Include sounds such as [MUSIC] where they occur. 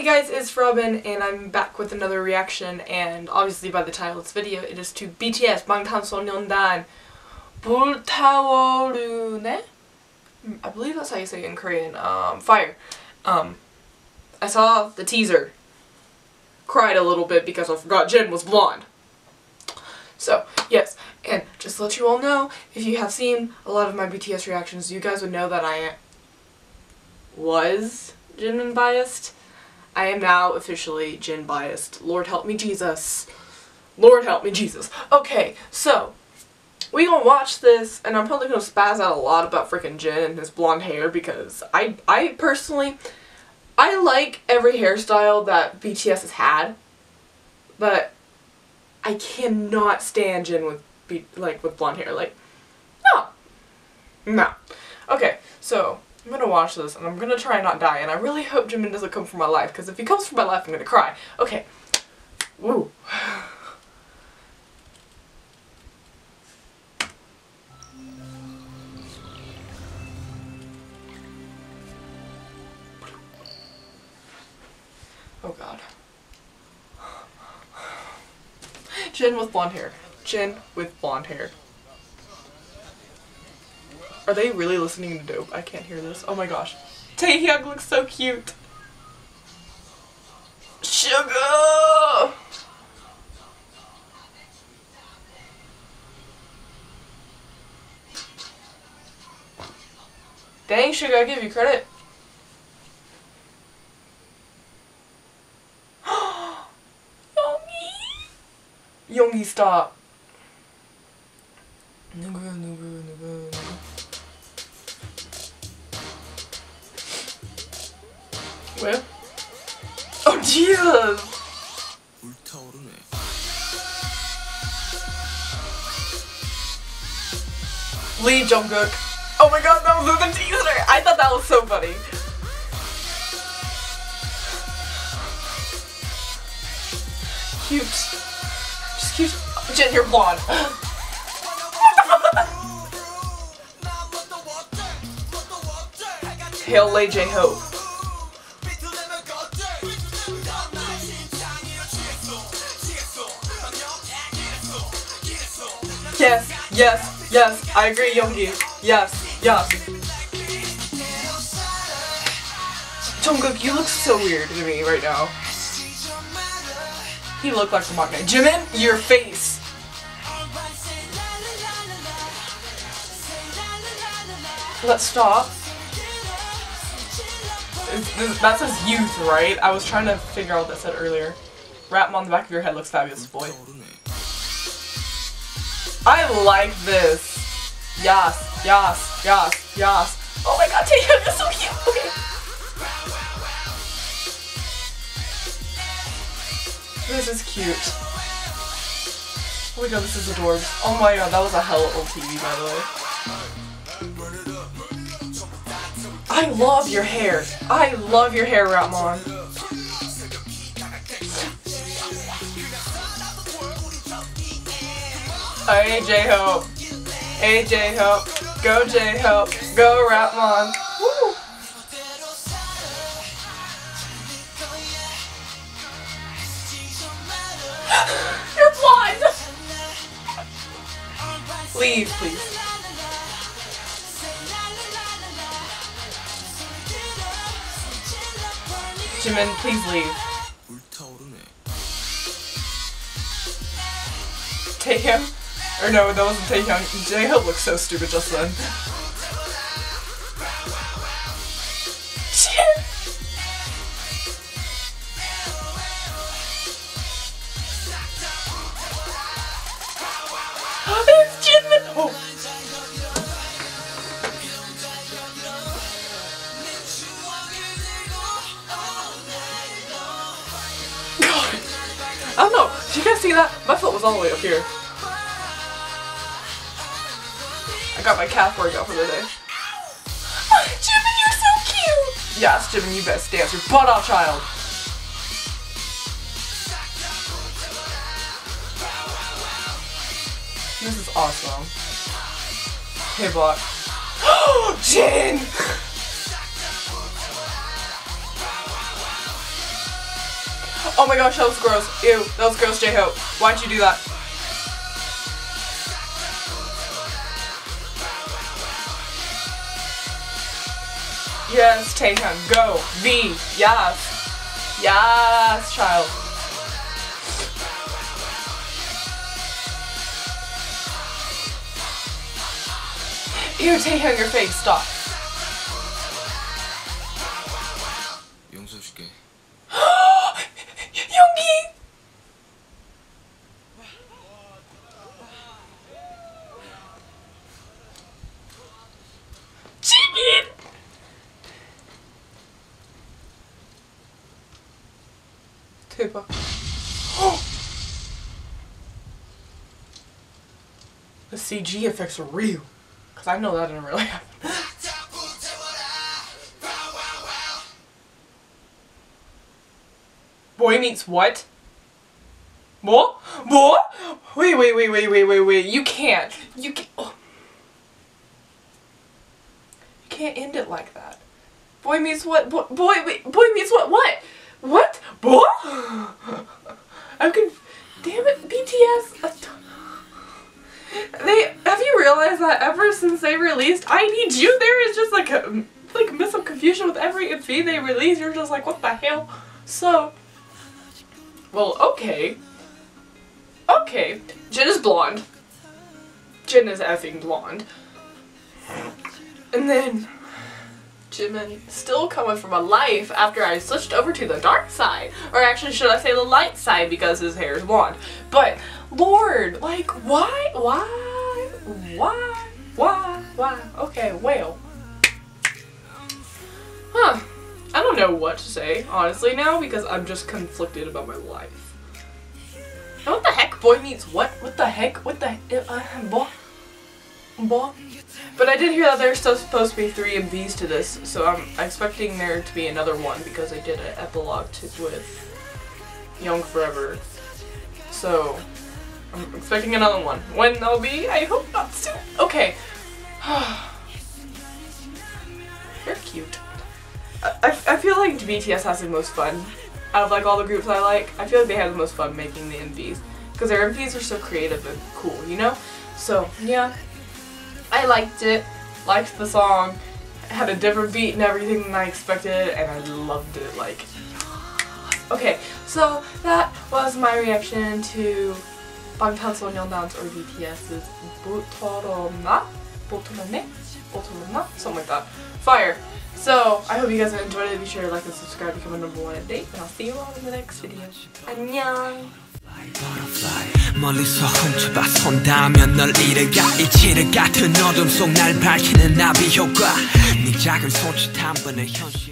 Hey guys, it's Robyn, and I'm back with another reaction, and obviously by the title of this video, it is to BTS Bangtan Sonyeondan. 불타오르네? Mm, I believe that's how you say it in Korean, um, fire. Um, I saw the teaser, cried a little bit because I forgot Jin was blonde. So, yes, and just to let you all know, if you have seen a lot of my BTS reactions, you guys would know that I was Jimin biased I am now officially Jin biased. Lord help me Jesus. Lord help me Jesus. Okay, so we gonna watch this and I'm probably gonna spaz out a lot about freaking Jin and his blonde hair because I I personally I like every hairstyle that BTS has had, but I cannot stand Jin with be like with blonde hair. Like, no, no. Okay, so I'm gonna watch this and I'm gonna try and not die and I really hope Jimin doesn't come for my life because if he comes for my life I'm gonna cry. Okay. Woo. Oh god. Jin with blonde hair. Jin with blonde hair. Are they really listening to Dope? I can't hear this. Oh my gosh. Taehyung looks so cute. Suga! Dang, Suga, I give you credit. [GASPS] Yoongi, stop. Where? Oh Jesus! Lee Jungkook. Oh my god, that was the teaser! I thought that was so funny. Cute. Just cute. Jin, you're blonde. [LAUGHS] Hail Lay J Hope. Yes, yes, yes, I agree, Yoongi. Yes, yes. Jungkook, you look so weird to me right now. He looked like a Knight. Jimin, your face. Let's stop. That says youth, right? I was trying to figure out what that said earlier. Rapmon the back of your head looks fabulous, boy. I like this. Yas, yas, yas, yas. Oh my god, Taylor, you're so cute! Okay. This is cute. Oh my god, this is adorable. Oh my god, that was a hell old TV, by the way. I love your hair. I love your hair, Rapmon. Hey J Hope. Hey Hope. Go J Hope. Go Rapmon. Woo! [LAUGHS] You're blind! Leave, please. Jimin, please leave. Take him. Or no, that wasn't Taehyung. J-Hope looks so stupid just then. [LAUGHS] Oh. Did you guys see that? My foot was all the way up here. I got my calf workout for the day. [LAUGHS] Jimin, you're so cute! Yes, Jimin, you best dance your butt off, child. This is awesome. Hey, block. [GASPS] Jin! [LAUGHS] Oh my gosh, that was gross. Ew, that was gross, J-Hope. Why'd you do that? Yes, take him. go. V, yes. Yes, child. Ew, Taehyung, your face, stop. 대박. [GASPS] The CG effects are real. Because I know that didn't really happen. [LAUGHS] Boy meets what? What? What? Wait, wait, wait, wait, wait, wait, wait. You can't. You can't. Oh. You can't end it like that. Boy meets what? Boy, boy, wait, boy meets what? What? What? Boy? I'm conf- Damn it, BTS. They have you realized that ever since they released I Need You, there is just like a like miss of confusion with every MV they release. You're just like, what the hell? So, well, okay. Okay. Jin is blonde. Jin is effing blonde. And then Jimin still coming from a life after I switched over to the dark side. Or actually should I say the light side because his hair is blonde. But Lord, like why why why why why okay, well. Huh. I don't know what to say, honestly, now because I'm just conflicted about my life. And what the heck? Boy meets what? What the heck? What the uh, boy? But I did hear that there's supposed to be three MVs to this, so I'm expecting there to be another one because I did an epilogue to, with Young Forever. So I'm expecting another one. When that'll be, I hope not soon. Okay. [SIGHS] They're cute. I, I I feel like BTS has the most fun out of like all the groups I like. I feel like they have the most fun making the MVs because their MVs are so creative and cool, you know. So yeah, I liked it, liked the song, it had a different beat and everything than I expected, and I loved it, like, Okay, so that was my reaction to Bangtan Myeongdan's or BTS's Butoromna? Butoromne? Butoromna? Something like that. Fire! So, I hope you guys enjoyed it. Be sure to like and subscribe, become a number one update, and I'll see you all in the next video. 안녕! 멀리서 훔쳐봐. 손 닿으면 널 잃어가 이치를 같은 어둠 속 날 밝히는 나비 효과. 네 작은 손짓 한 번에 현실